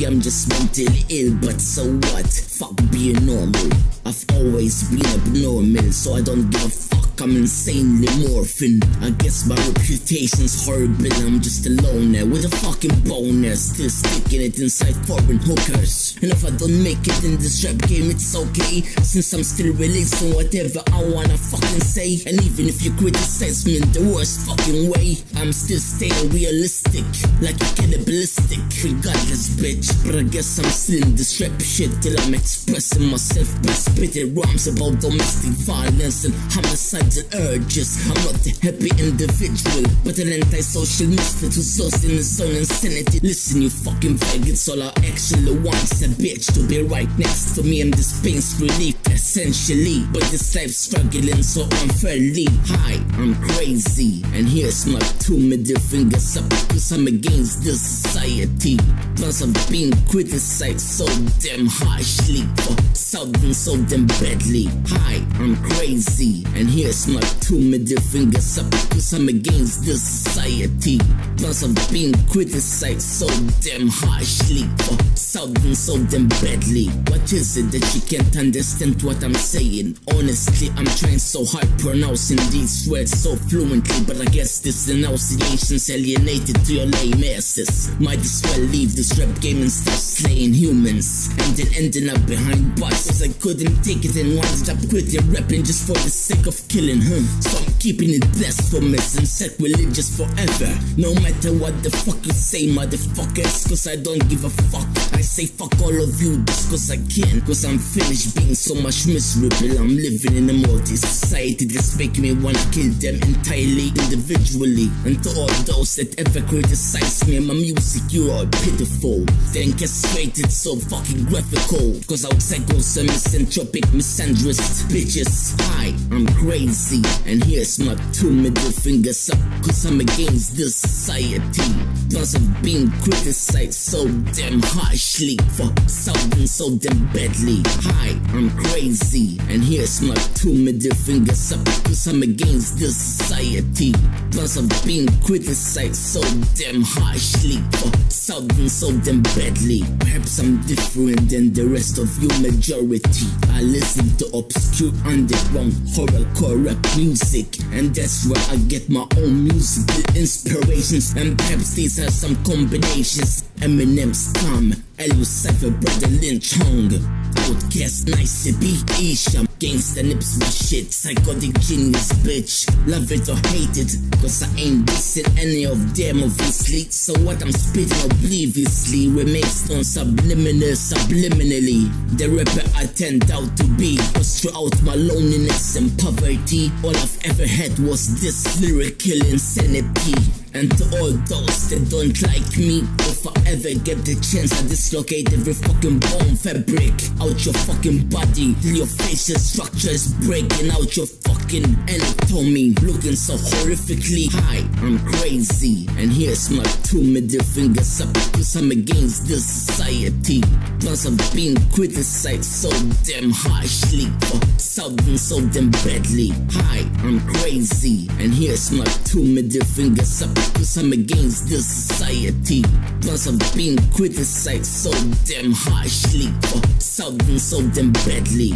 Maybe I'm just mentally ill, but so what? Fuck being normal. I've always been abnormal, so I don't give a fuck. I'm insanely morphing. I guess my reputation's horrible. I'm just a loner with a fucking boner, still sticking it inside foreign hookers. And if I don't make it in this rap game, it's okay, since I'm still releasing whatever I wanna fucking say. And even if you criticize me in the worst fucking way, I'm still staying realistic, like a cannibalistic. Regardless, bitch. But I guess I'm still in this rap shit till I'm expressing myself by spitting rhymes about domestic violence and homicide urges. I'm not a happy individual, but an antisocial misfit who's lost in his own insanity. Listen, you fucking faggots, all I actually want. want's a bitch to be right next to me, and this pain's relief, essentially. But this life's struggling so unfairly. Hi, I'm crazy, and here's my two middle fingers up, cause I'm against this society. Plus, I've been criticized so damn harshly for sounding so damn badly. Hi, I'm crazy, and here's my two middle fingers up Cause I'm against this society. Plus I've been criticized so damn harshly. For sounding so damn badly. What is it that you can't understand what I'm saying? Honestly, I'm trying so hard pronouncing these words so fluently But I guess this enunciation's alienated to your lame asses. Might as well leave this rap game and start slaying humans. And then ending up behind bars Cause I couldn't take it and wanted to quitting rapping just for the sake of killing huh? So I'm keeping it blasphemous and sacrilegious forever. No matter what the fuck you say, motherfuckers, cause I don't give a fuck. I say fuck all of you just cause I can. Cause I'm finished being so much miserable. I'm living in a multi society that's making me wanna kill them entirely individually. And to all those that ever criticize me and my music, you are pitiful. Then castrated so fucking graphical. Cause I outside goes some misanthropic misandrist bitches. Hi, I'm crazy. And here's my two middle fingers up, cause I'm against this society. Plus, I've been criticized so damn harshly for sounding so damn badly. Hi, I'm crazy, and here's my two middle fingers up, cause I'm against this society. Plus, I've been criticized so damn harshly for sounding so damn badly. I'm different than the rest of you majority. I listen to obscure underground horrorcore rap music, and that's where I get my own musical inspirations. And perhaps these are some combinations. Eminem's Tom, Elu Cypher, Brotha Lynch Outcast, Nice to B, Isha, Gangsta Nips, my shit, psychotic genius, bitch. Love it or hate it, cause I ain't dissing any of them, obviously. So what I'm spitting obliviously remains on subliminal, subliminally. The rapper I turned out to be, cause throughout my loneliness and poverty, all I've ever had was this lyrical insanity. And to all those that don't like me, if I ever get the chance, I dislocate every fucking bone fabric out your fucking body till your facial structure is breaking out your fucking anatomy. Looking so horrifically high, I'm crazy. And here's my two middle fingers up, cause I'm against this society. Plus, I've been criticized so damn harshly for sounding so damn badly. Hi, I'm crazy. And here's my two middle fingers up, cause I'm against this society. Plus, I've been criticized so damn harshly for sounding so damn badly.